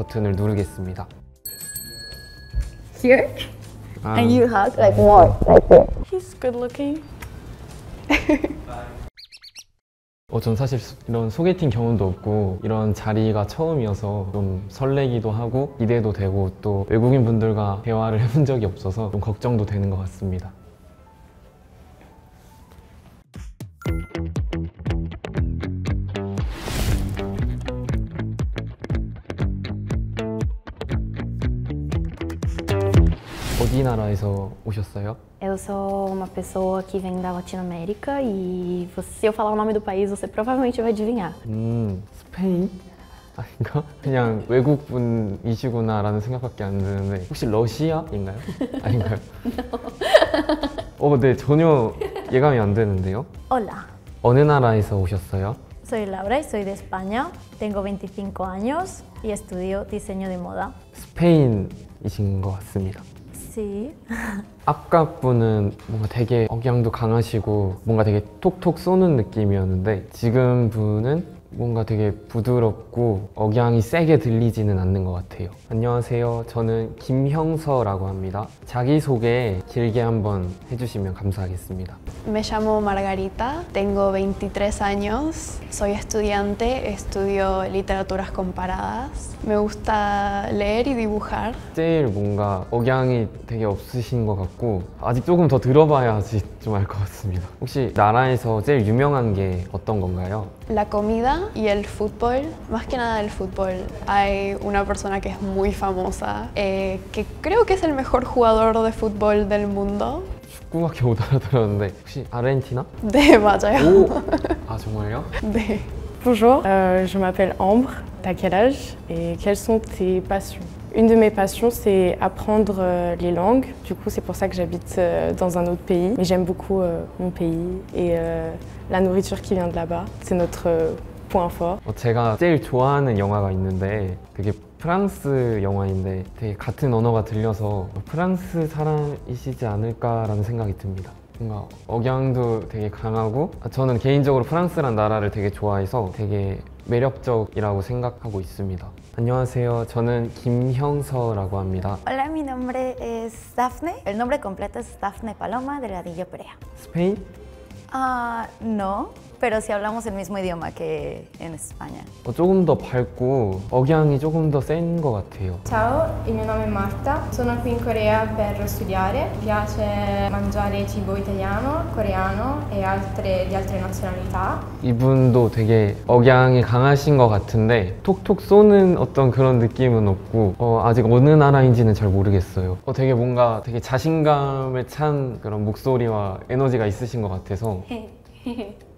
버튼을 누르겠습니다. Here? 아, And you hug like more, like here. He's good looking. 어, 전 사실 수- 이런 소개팅 경험도 없고 이런 자리가 처음이어서 좀 설레기도 하고 기대도 되고 또 외국인 분들과 대화를 해본 적이 없어서 좀 걱정도 되는 것 같습니다. 나라에서 오셨어요? Eu sou uma pessoa que vem da Latinoamérica e você- se eu falar o nome do país, você provavelmente vai adivinhar. 음, 스페인? 아닌가? 그냥 외국 분이시구나라는 생각밖에 안 드는데 혹시 러시아인가요? 아닌가요? 어, 네 전혀 예감이 안 되는데요. Hola, 어느 나라에서 오셨어요? soy Laura y soy de España. Tengo 25 años y estudio diseño de moda. 스페인이신 것 같습니다. Sí. 아까 분은 뭔가 되게 억양도 강하시고 뭔가 되게 톡톡 쏘는 느낌이었는데 지금 분은 뭔가 되게 부드럽고 억양이 세게 들리지는 않는 것 같아요. 안녕하세요. 저는 김형서라고 합니다. 자기소개 길게 한번 해주시면 감사하겠습니다. Me llamo Margarita, tengo 23 años, soy estudiante, estudio literaturas comparadas. Me gusta leer y dibujar. 제일 뭔가 억양이 되게 없으신 것 같고 아직 조금 더 들어봐야지 좀 알 것 같습니다. 혹시 나라에서 제일 유명한 게 어떤 건가요? La comida y el fútbol, más que nada el fútbol. Hay una persona que es muy famosa, eh, que creo que es el mejor jugador de fútbol del mundo. 축구밖에 못 알아들었는데 혹시 아르헨티나? 네, 맞아요. 오! 아 정말요? 네. Bonjour, euh, je m'appelle Ambre. T'as quel âge et quelles sont tes passions Une de mes passions, c'est apprendre euh, les langues. Du coup, c'est pour ça que j'habite euh, dans un autre pays. Mais j'aime beaucoup euh, mon pays et euh, la nourriture qui vient de là-bas. C'est notre euh, point fort. 어, 제가 제일 좋아하는 영화가 있는데 그게 프랑스 영화인데 되게 같은 언어가 들려서 프랑스 사람이시지 않을까라는 생각이 듭니다. 뭔가 억양도 되게 강하고 아, 저는 개인적으로 프랑스란 나라를 되게 좋아해서 되게 매력적이라고 생각하고 있습니다. 안녕하세요. 저는 김형서라고 합니다. Hola, mi nombre es Dafne. El nombre completo es Dafne Paloma Delgadillo Perea. 스페인? Ah, no, pero sí hablamos el mismo idioma que en España. 어, 조금 더 밝고 억양이 조금 더 센 것 같아요. Ciao, il mio nome è Marta, sono qui in Corea per studiare, mi piace mangiare cibo italiano, coreano e altre, di altre nazionalità. 이분도 되게 억양이 강하신 것 같은데 톡톡 쏘는 어떤 그런 느낌은 없고 어, 아직 어느 나라인지는 잘 모르겠어요. 어, 되게 뭔가 되게 자신감에 찬 그런 목소리와 에너지가 있으신 것 같아서 Good.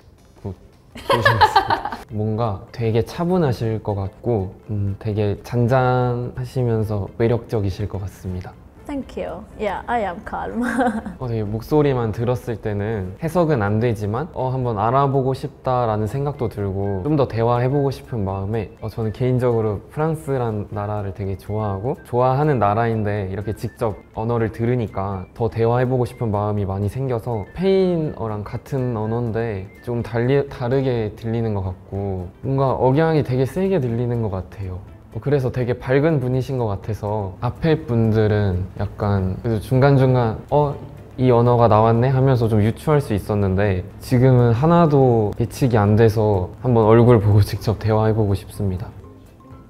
조심했습니다. 뭔가 되게 차분하실 것 같고 음, 되게 잔잔하시면서 매력적이실 것 같습니다. Thank you. Yeah, I am calm. 어, 되게 목소리만 들었을 때는 해석은 안 되지만 어, 한번 알아보고 싶다라는 생각도 들고 좀 더 대화해보고 싶은 마음에 어, 저는 개인적으로 프랑스란 나라를 되게 좋아하고 좋아하는 나라인데 이렇게 직접 언어를 들으니까 더 대화해보고 싶은 마음이 많이 생겨서 스페인어랑 같은 언어인데 좀 달리, 다르게 들리는 것 같고 뭔가 억양이 되게 세게 들리는 것 같아요. 어, 그래서 되게 밝은 분이신 것 같아서 앞에 분들은 약간 그래도 중간중간 어? 이 언어가 나왔네 하면서 좀 유추할 수 있었는데 지금은 하나도 예측이 안 돼서 한번 얼굴 보고 직접 대화해보고 싶습니다.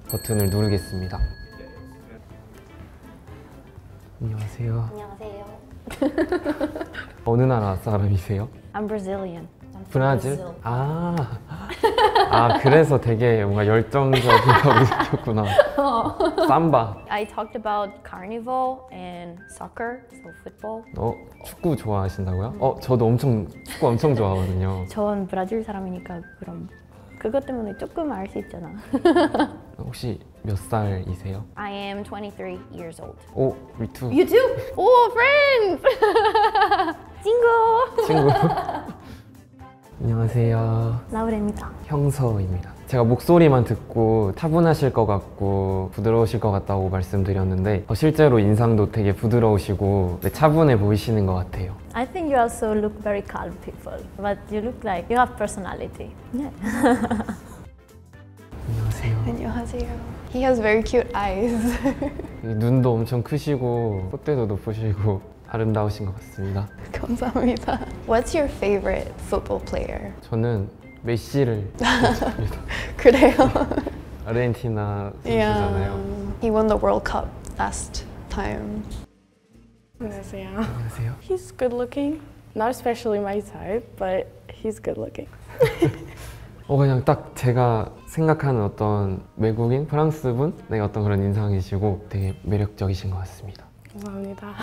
버튼을 누르겠습니다. 안녕하세요. 안녕하세요. 어느 나라 사람이세요? I'm Brazilian. 브라질? 아, 아 그래서 되게 뭔가 열정적이라고 느꼈구나. 삼바. I talked about carnival and soccer, so football. 어 축구 좋아하신다고요? 어 저도 엄청 축구 엄청 좋아하거든요. 전 브라질 사람이니까 그럼 그것 때문에 조금 알 수 있잖아. 혹시 몇 살이세요? I am 23 years old. 오 You too? Oh, friends! 친구! 친구. 안녕하세요. 라우레입니다. 형서입니다. 제가 목소리만 듣고 타분하실 것 같고 부드러우실 것 같다고 말씀드렸는데 어, 실제로 인상도 되게 부드러우시고 네, 차분해 보이시는 것 같아요. I think you also look very calm people, but you look like you have personality. Yeah. 안녕하세요. 안녕하세요. He has very cute eyes. 눈도 엄청 크시고 콧대도 높으시고 아름다우신 것 같습니다. 감사합니다. What's your favorite football player? 저는 메시를 좋아합니다. 그래요? 아르헨티나 Yeah. 선수잖아요. He won the World Cup last time. 안녕하세요. 안녕하세요. He's good looking. Not especially my type, but he's good looking. 어 그냥 딱 제가 생각하는 어떤 외국인 프랑스 분의 어떤 그런 인상이시고 되게 매력적이신 것 같습니다. 감사합니다.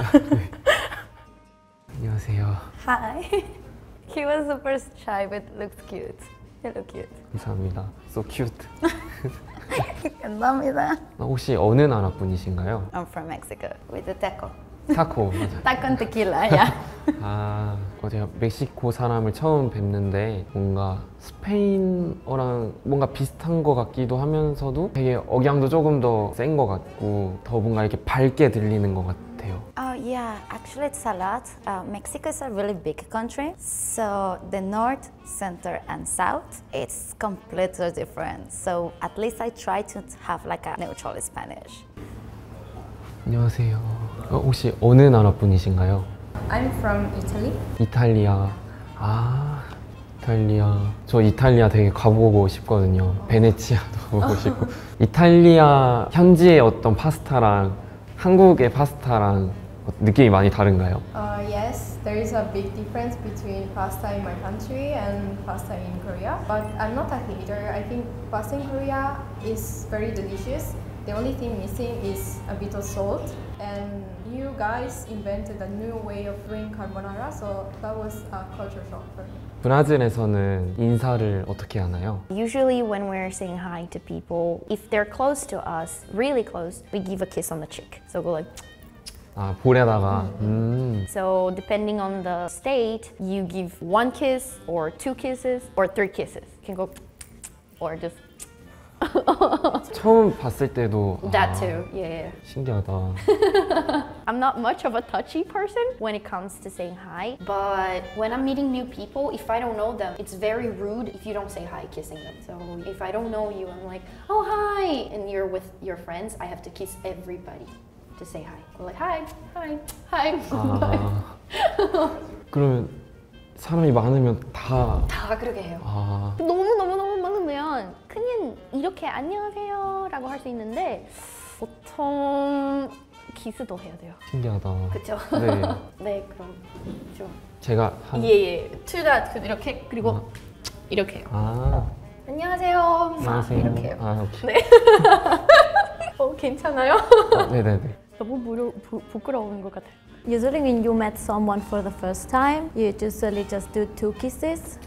안녕하세요. Hi. he was super shy, but looks cute. You look cute. 감사합니다. So cute. 감사합니다. 어, 혹시 어느 나라 분이신가요? I'm from Mexico with the taco. 타코 and tequila, yeah. 아, 어, 제가 멕시코 사람을 처음 뵙는데 뭔가 스페인어랑 뭔가 비슷한 것 같기도 하면서도 되게 억양도 조금 더 센 것 같고 더 뭔가 이렇게 밝게 들리는 것 같아요. Oh yeah, actually it's a lot. Uh, Mexico is a really big country, so the north, center, and south it's completely different. So at least I try to have like a neutral Spanish. 안녕하세요. 어, 혹시 어느 나라 분이신가요? I'm from Italy. 이탈리아. 아, 이탈리아. 저 이탈리아 되게 가보고 싶거든요. 베네치아도 보고 싶고. 이탈리아 현지의 어떤 파스타랑 한국의 파스타랑 느낌이 많이 다른가요? Uh, yes, there is a big difference between pasta in my country and pasta in Korea. But I'm not a hater. I think pasta in Korea is very delicious. The only thing missing is a bit of salt. And you guys invented a new way of doing carbonara, so that was a culture shock for me. 브라질에서는 인사를 어떻게 하나요? Usually, when we're saying hi to people, if they're close to us, really close, we give a kiss on the cheek. So go like. 아, 볼에다가. 음. So depending on the state, you give one kiss or two kisses or three kisses. You can go or just 처음 봤을 때도 that 아, too. Yeah. 신기하다. I'm not much of a touchy person when it comes to saying hi, but when I'm meeting new people, if I don't know them, it's very rude if you don't say hi kissing them. So if I don't know you, I'm like, oh hi, and you're with your friends, I have to kiss everybody to say hi. Go like hi, hi, hi. 아. 그러면 사람이 많으면 다. 다 그렇게 해요. 아. 너무 너무 너무 많으면 그냥 이렇게 안녕하세요 라고 할 수 있는데 보통 키스도 해야 돼요. 신기하다. 그렇죠? 네. 네, 그럼 좀 제가 한. 예예. 둘다 이렇게 그리고 아. 이렇게. 아. 안녕하세요. 안녕하세요. 이렇게 해요. 아, 오케이. 어 괜찮아요? 아, 네네네. 너무 부러, 부, 부끄러운 것 같아요. Usually, when you met someone for the first time, you usually just do two kisses,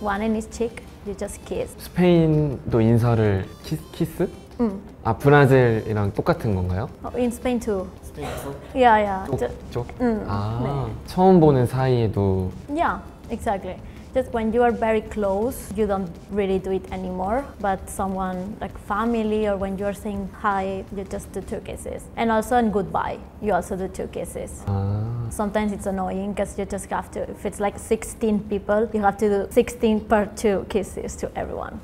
one in each cheek. You just kiss. 스페인도 인사를 키, 키스? 음. 아 브라질이랑 똑같은 건가요? Oh, in Spain too. Spain too. Yeah, yeah. 쪽, 쪽? 음, 아 처음 보는 사이에도 Yeah, exactly. Just when you are very close, you don't really do it anymore. But someone like family or when you're saying hi, you just do two kisses. And also in goodbye, you also do two kisses. Uh. Sometimes it's annoying because you just have to, if it's like 16 people, you have to do 16 per two kisses to everyone.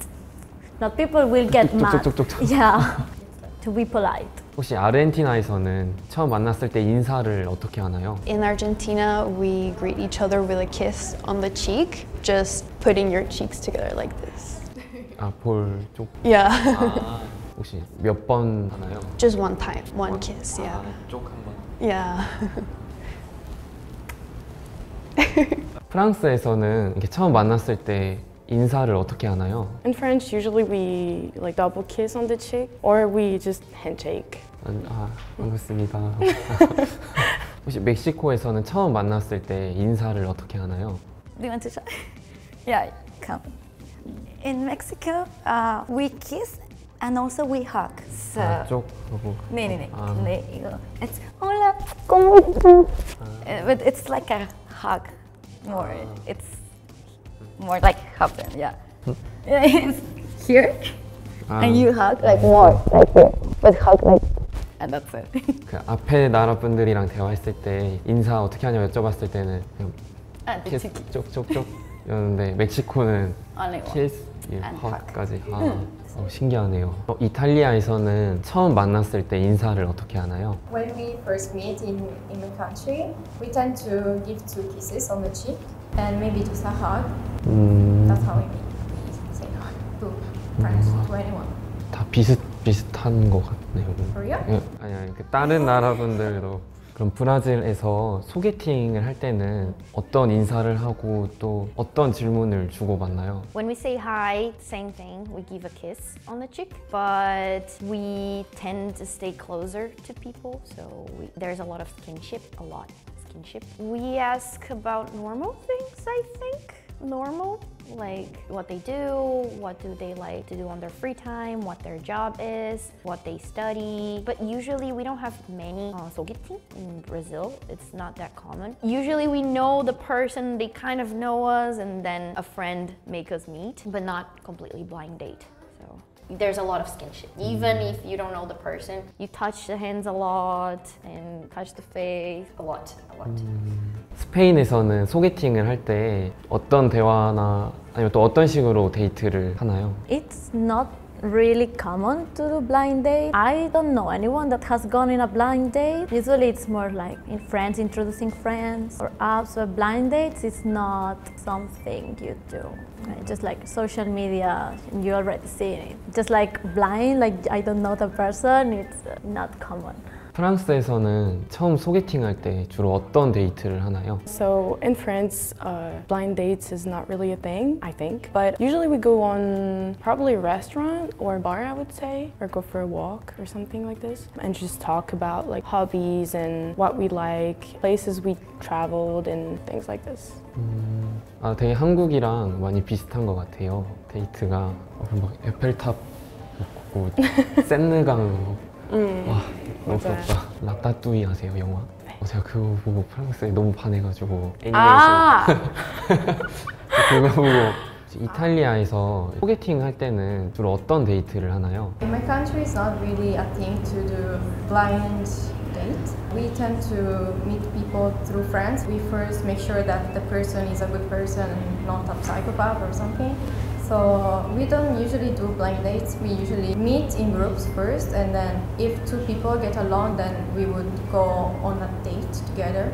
Now people will get mad. yeah, to be polite. 혹시 아르헨티나에서는 처음 만났을 때 인사를 어떻게 하나요? In Argentina, we greet each other with a kiss on the cheek, just putting your cheeks together like this. 아 볼 쪽. Yeah, 아 혹시 몇 번 하나요? just one time, one kiss, yeah. 쪽한 번. Yeah. 프랑스에서는 이렇게 처음 만났을 때 인사를 어떻게 하나요? In French, usually we like double kiss on the cheek or we just handshake. 아, 아 반갑습니다. 혹시 멕시코에서는 처음 만났을 때 인사를 어떻게 하나요? Do you want to try? yeah, come. In Mexico, uh, we kiss and also we hug. So. 아, 쪽 하고. Nee. Ah. nee 이거. It's hola, ¿cómo estás? Uh, But it's like a hug. More. It's more like hugging, yeah. it's here, 아, and you hug like more, like here. But hug like. And that's it. 그 앞에 나라 분들이랑 대화했을 때 인사 어떻게 하냐고 여쭤봤을 때는 그냥 and 키스 it's 쪽쪽쪽 였는데 멕시코는. 키스, 예, 헛까지. 아, 어, 신기하네요. 어, 이탈리아에서는 처음 만났을 때 인사를 어떻게 하나요? When we first meet in, in the country, we tend to give two kisses on the cheek and maybe just a hug. 음, That's how we meet. We say hug to friends, to anyone. 다 비슷 비슷한 것 같네요. Korea? 예, 아니 아니 그 다른 나라 분들도 그럼 브라질에서 소개팅을 할 때는 어떤 인사를 하고 또 어떤 질문을 주고 받나요? When we say hi, same thing. We give a kiss on the cheek, but we tend to stay closer to people. So we, there's a lot of skinship, a lot of skinship. We ask about normal things, I think. Normal, like what they do, what do they like to do on their free time, what their job is, what they study. But usually we don't have many uh, sogeting in Brazil. It's not that common. Usually we know the person, they kind of know us, and then a friend make us meet, but not completely blind date. There's a lot of skinship. Even if you don't know the person, you touch the hands a lot and touch the face a lot, a lot. 스페인에서는 소개팅을 할 때 어떤 대화나 아니면 또 어떤 식으로 데이트를 하나요? It's not really common to do blind date. I don't know anyone that has gone in a blind date. Usually it's more like in friends introducing friends or apps, but blind dates is not something you do. Right? Just like social media, you already see it. Just like blind, like I don't know the person, it's not common. 프랑스에서는 처음 소개팅 할 때 주로 어떤 데이트를 하나요? So in France, uh, blind dates is not really a thing, I think. But usually we go on probably a restaurant or a bar, I would say, or go for a walk or something like this, and just talk about like hobbies and what we like, places we traveled, and things like this. 아 되게 한국이랑 많이 비슷한 것 같아요. 데이트가 어, 막 에펠탑 있고 샌느강 와 너무 맞아요. 부럽다. 라따뚜이 아세요 영화? 어, 제가 그거 보고 프랑스에 너무 반해가지고 애니메이션 아, 그거 보고 이탈리아에서 소개팅 할 때는 주로 어떤 데이트를 하나요? In my country, it's not really a thing to do blind date. We tend to meet people through friends. We first make sure that the person is a good person and not a psychopath or something. So we don't usually do blind dates. We usually meet in groups first, and then if two people get along, then we would go on a date together.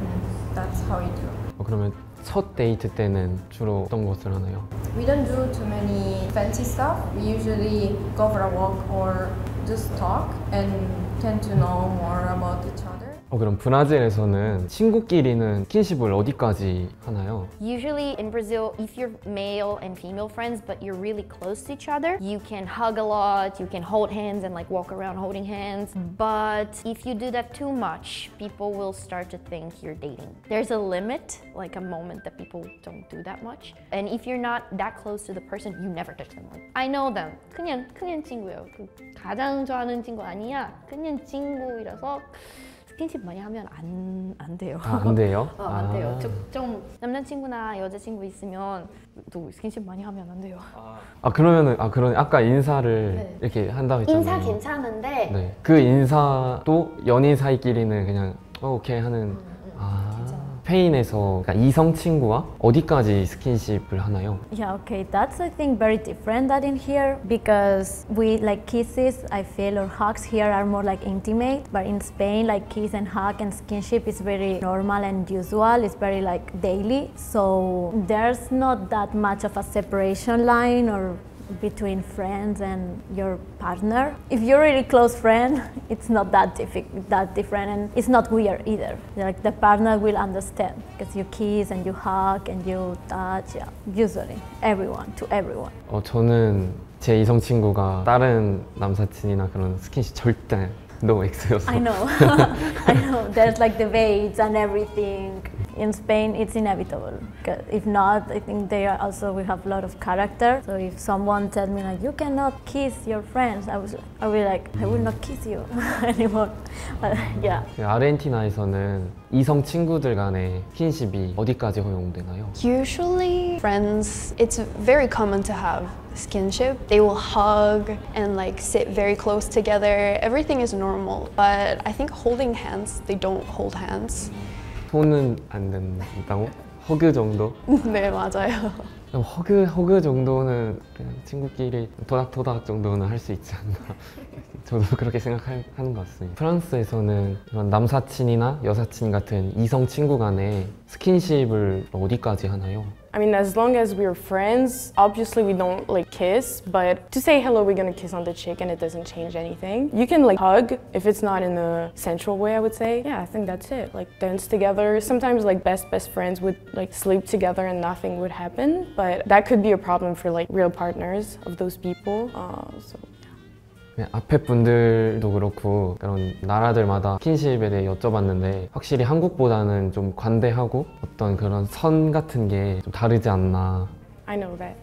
And that's how we do. 어, 그러면 첫 데이트 때는 주로 어떤 것을 하나요? We don't do too many fancy stuff. We usually go for a walk or just talk and tend to know more about each other. 어, 그럼 브라질에서는 친구끼리는 스킨십을 어디까지 하나요? Usually in Brazil, if you're male and female friends, but you're really close to each other, you can hug a lot, you can hold hands and like walk around holding hands. But if you do that too much, people will start to think you're dating. There's a limit, like a moment that people don't do that much. And if you're not that close to the person, you never touch them. Like, I know them. 그냥 그냥 친구예요. 그 가장 좋아하는 친구 아니야. 그냥 친구이라서 스킨십 많이 하면 안, 안 돼요. 아, 안 돼요? 어, 안 돼요. 아. 좀, 좀 남자친구나 여자친구 있으면 또 스킨십 많이 하면 안 돼요. 아 그러면은 아 그런 아까 인사를 네. 이렇게 한다고 했잖아요. 인사 괜찮은데 네. 그 인사도 연인 사이끼리는 그냥 어, 오케이 하는 아 스페인에서 그러니까 이성 친구와 어디까지 스킨십을 하나요? Yeah, okay, that's I think very different than in here because we like kisses, I feel, or hugs here are more like intimate, but in Spain, like kiss and hug and skinship is very normal and usual. It's very like daily, so there's not that much of a separation line or between friends and your partner. If you're a really close friend, it's not that difficult, that different, and it's not weird either. Like the partner will understand because you kiss and you hug and you touch. Yeah, usually everyone to everyone. 어 저는 제 이성 친구가 다른 남사친이나 그런 스킨십 절대 no X였어. I know, I know. There's like debates and everything. In Spain, it's inevitable. 'Cause If not, I think they are also we have a lot of character. So if someone tells me like you cannot kiss your friends, I was I will like I will not kiss you anymore. But yeah. 아르헨티나에서는 이성 친구들 간의 스킨십이 어디까지 허용되나요? Usually, friends, it's very common to have skinship. They will hug and like sit very close together. Everything is normal. But I think holding hands, they don't hold hands. 손은 안 된다고? 허그 정도? 네, 맞아요. 허그 허그 정도는 친구끼리 도닥도닥 정도는 할 수 있지 않나. 저도 그렇게 생각하는 것 같습니다. 프랑스에서는 남사친이나 여사친 같은 이성 친구 간에 스킨십을 어디까지 하나요? I mean, as long as we're friends, obviously we don't like kiss, but to say hello, we're gonna kiss on the cheek and it doesn't change anything. You can like hug if it's not in a sensual way, I would say. Yeah, I think that's it. Like dance together. Sometimes like best best friends would like sleep together and nothing would happen, but that could be a problem for like real partners of those people. Uh, so 네, 앞에 분들도 그렇고 그런 나라들마다 스킨십에 대해 여쭤봤는데 확실히 한국보다는 좀 관대하고 어떤 그런 선 같은 게 좀 다르지 않나 I know that.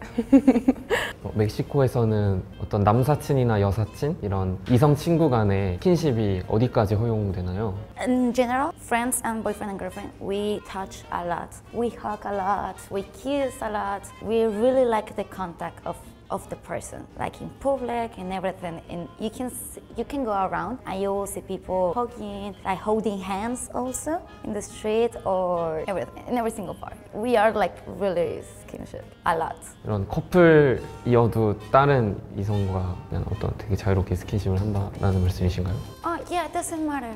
어, 멕시코에서는 어떤 남사친이나 여사친 이런 이성 친구 간의 스킨십이 어디까지 허용되나요? In general, friends and boyfriend and girlfriend, we touch a lot. We hug a lot. We kiss a lot. We really like the contact of of the person, like in public and everything. And you can you can go around and you will see people hugging, like holding hands also in the street or everything, in every single part. We are like really skinship a lot. 이런 커플이어도 다른 이성과 그냥 어떤 되게 자유롭게 스킨십을 한다라는 말씀이신가요? Oh yeah, it doesn't matter.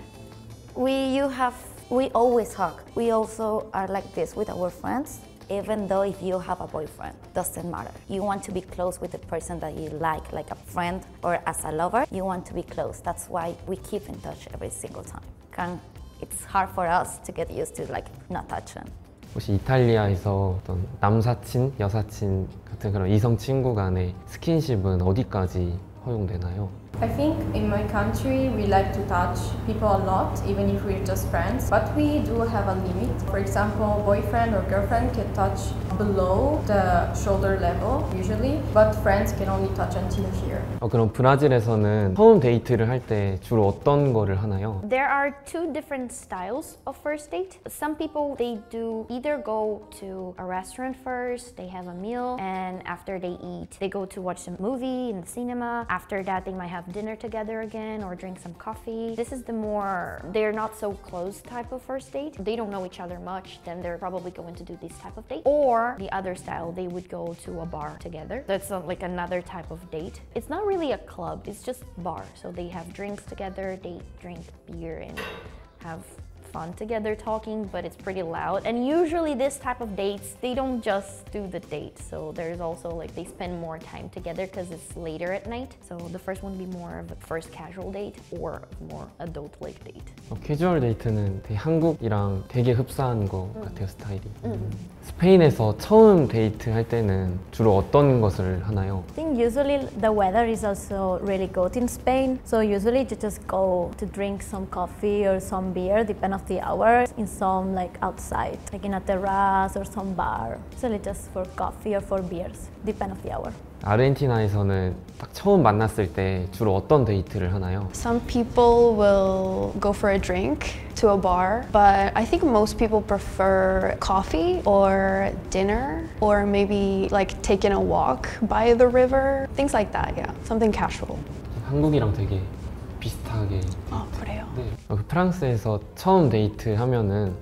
We you have we always hug. We also are like this with our friends. Even though if you have a boyfriend, doesn't matter. You want to be close with the person that you like, like a friend or as a lover. You want to be close. That's why we keep in touch every single time. Can it's hard for us to get used to like not touching. 혹시 이탈리아에서 어떤 남사친, 여사친 같은 그런 이성 친구 간의 스킨십은 어디까지 허용되나요? I think in my country we like to touch people a lot, even if we're just friends. But we do have a limit. For example, boyfriend or girlfriend can touch below the shoulder level usually, but friends can only touch until here. 어, 그럼 브라질에서는 처음 데이트를 할 때 주로 어떤 거를 하나요? There are two different styles of first date. Some people they do either go to a restaurant first, they have a meal, and after they eat, they go to watch a movie in the cinema. After that, they might have dinner together again or drink some coffee. This is the more they're not so close type of first date. They don't know each other much, then they're probably going to do this type of date. Or the other style, they would go to a bar together. That's like another type of date. It's not really a club, it's just bar. So they have drinks together, they drink beer and have fun together talking, but it's pretty loud. And usually this type of dates, they don't just do the date. So there's also like they spend more time together because it's later at night. So the first one would be more of a first casual date or more adult like date. 어, 캐주얼 데이트는 되게 한국이랑 되게 흡사한 것 같아요 스타일이 스페인에서 처음 데이트 할 때는 주로 어떤 것을 하나요? I think usually the weather is also really good in Spain. So usually you just go to drink some coffee or some beer, depend of the hour, in some like outside, like in a terrace or some bar. Usually just for coffee or for beers, depend of the hour. 아르헨티나에서는 딱 처음 만났을 때 주로 어떤 데이트를 하나요? Some people will go for a drink to a bar, but I think most people prefer coffee or dinner or maybe like taking a walk by the river, things like that, yeah. Something casual. 한국이랑 되게 비슷하게 아, 그래요? 네. 어, 그 프랑스에서 처음 데이트 하면은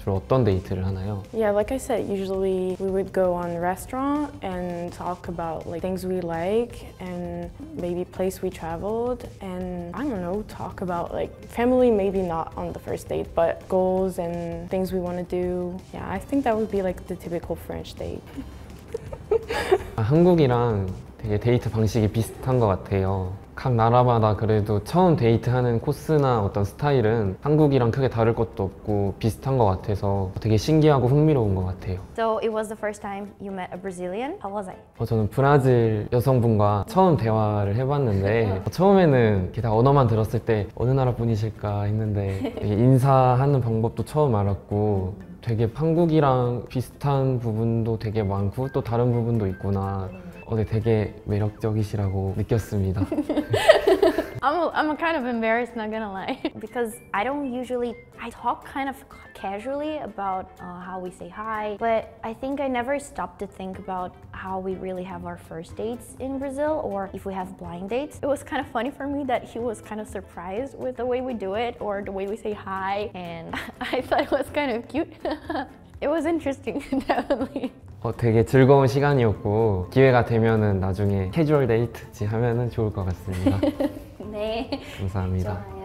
주로 어떤 데이트를 하나요? Yeah, like I said, usually we would go on restaurant and talk about like things we like and maybe place we traveled and I don't know, talk about like family maybe not on the first date, but goals and things we want to do. Yeah, I think that would be like the typical French date. 아, 한국이랑 되게 데이트 방식이 비슷한 것 같아요. 각 나라마다 그래도 처음 데이트하는 코스나 어떤 스타일은 한국이랑 크게 다를 것도 없고 비슷한 것 같아서 되게 신기하고 흥미로운 것 같아요. So it was the first time you met a Brazilian. How was I? 어, 저는 브라질 여성분과 처음 대화를 해봤는데 처음에는 이렇게 다 언어만 들었을 때 어느 나라 분이실까 했는데 인사하는 방법도 처음 알았고 되게 한국이랑 비슷한 부분도 되게 많고 또 다른 부분도 있구나. 어, 네, 되게 매력적이시라고 느꼈습니다. I'm, I'm kind of embarrassed, not gonna lie, because I don't usually I talk kind of casually about uh, how we say hi, but I think I never stopped to think about how we really have our first dates in Brazil or if we have blind dates. It was kind of funny for me that he was kind of surprised with the way we do it or the way we say hi, and I thought it was kind of cute. It was interesting, definitely. 어, 되게 즐거운 시간이었고 기회가 되면은 나중에 캐주얼 데이트지 하면은 좋을 것 같습니다. 네. 감사합니다. 좋아요.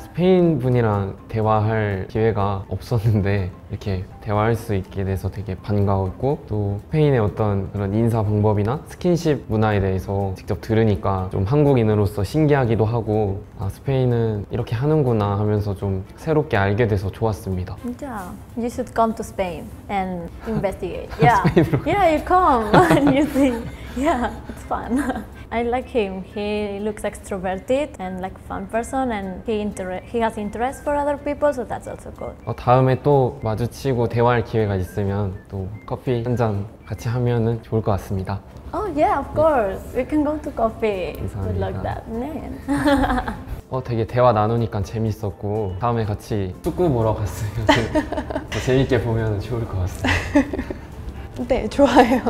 스페인 분이랑 대화할 기회가 없었는데 이렇게 대화할 수 있게 돼서 되게 반가웠고 또 스페인의 어떤 그런 인사 방법이나 스킨십 문화에 대해서 직접 들으니까 좀 한국인으로서 신기하기도 하고 아 스페인은 이렇게 하는구나 하면서 좀 새롭게 알게 돼서 좋았습니다. Yeah, you should come to Spain and investigate. Yeah, yeah, you come and you see. Yeah, it's fun. I like him. He looks extroverted and like fun person, and he inter- he has interest for other people, so that's also good. 어, 다음에 또 마주치고 대화할 기회가 있으면 또 커피 한 잔 같이 하면은 좋을 것 같습니다. Oh yeah, of course. We can go to coffee. Good luck 감사합니다. that. Man. 어, 되게 대화 나누니까 재밌었고 다음에 같이 축구 보러 갔으면 더 재밌게 보면 좋을 것 같습니다. 네, 좋아요.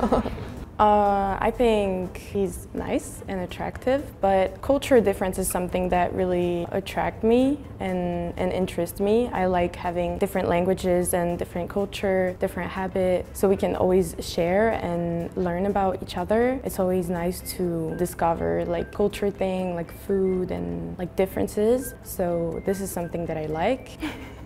Uh, I think he's nice and attractive, but culture difference is something that really attract me and, and interest me. I like having different languages and different culture, different habit, so we can always share and learn about each other. It's always nice to discover like culture thing, like food and like differences. So this is something that I like.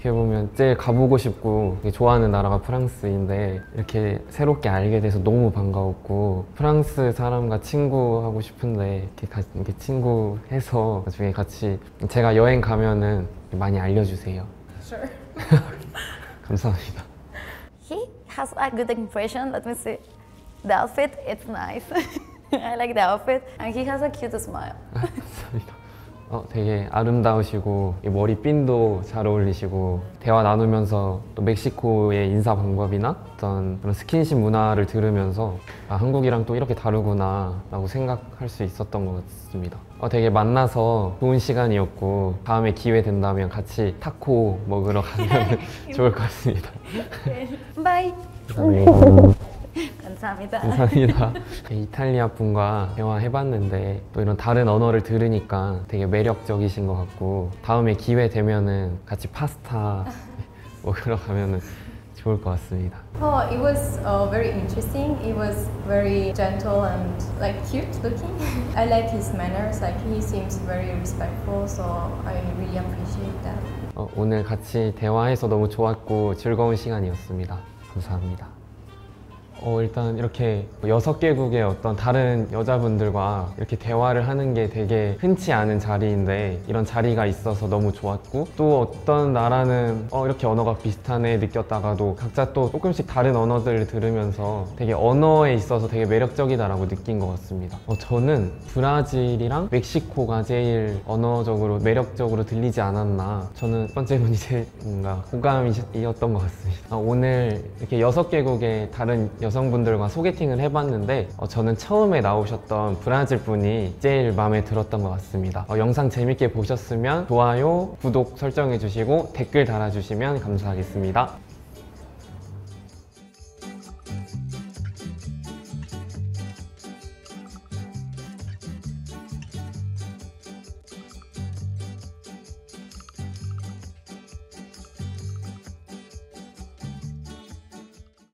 어떻게 보면 제일 가보고 싶고 좋아하는 나라가 프랑스인데 이렇게 새롭게 알게 돼서 너무 반가웠고 프랑스 사람과 친구하고 싶은데 이렇게, 가- 이렇게 친구해서 나중에 같이 제가 여행 가면은 많이 알려주세요. Sure. 감사합니다. He has a good impression. Let me see. The outfit, it's nice. I like the outfit, and he has a cute smile. 감사합니다. 어, 되게 아름다우시고 이 머리핀도 잘 어울리시고 대화 나누면서 또 멕시코의 인사 방법이나 어떤 그런 스킨십 문화를 들으면서 아, 한국이랑 또 이렇게 다르구나 라고 생각할 수 있었던 것 같습니다. 어, 되게 만나서 좋은 시간이었고 다음에 기회 된다면 같이 타코 먹으러 가면 좋을 것 같습니다. Bye. 감사합니다. 감사합니다. 감사합니다. 이탈리아 분과 대화해봤는데 또 이런 다른 언어를 들으니까 되게 매력적이신 것 같고 다음에 기회 되면은 같이 파스타 먹으러 가면은 좋을 것 같습니다. Oh, it was uh, very interesting. It was very gentle and like cute looking. I like his manners. Like he seems very respectful, so I really appreciate that. 어, 오늘 같이 대화해서 너무 좋았고 즐거운 시간이었습니다. 감사합니다. 어, 일단 이렇게 여섯 개국의 어떤 다른 여자분들과 이렇게 대화를 하는 게 되게 흔치 않은 자리인데 이런 자리가 있어서 너무 좋았고 또 어떤 나라는 어, 이렇게 언어가 비슷하네 느꼈다가도 각자 또 조금씩 다른 언어들을 들으면서 되게 언어에 있어서 되게 매력적이다라고 느낀 것 같습니다. 어, 저는 브라질이랑 멕시코가 제일 언어적으로 매력적으로 들리지 않았나 저는 첫 번째 분이 제일 뭔가 호감이었던 것 같습니다. 아, 오늘 이렇게 여섯 개국의 다른 여성분들과 소개팅을 해봤는데 어, 저는 처음에 나오셨던 브라질 분이 제일 마음에 들었던 것 같습니다. 어, 영상 재밌게 보셨으면 좋아요, 구독 설정해주시고 댓글 달아주시면 감사하겠습니다.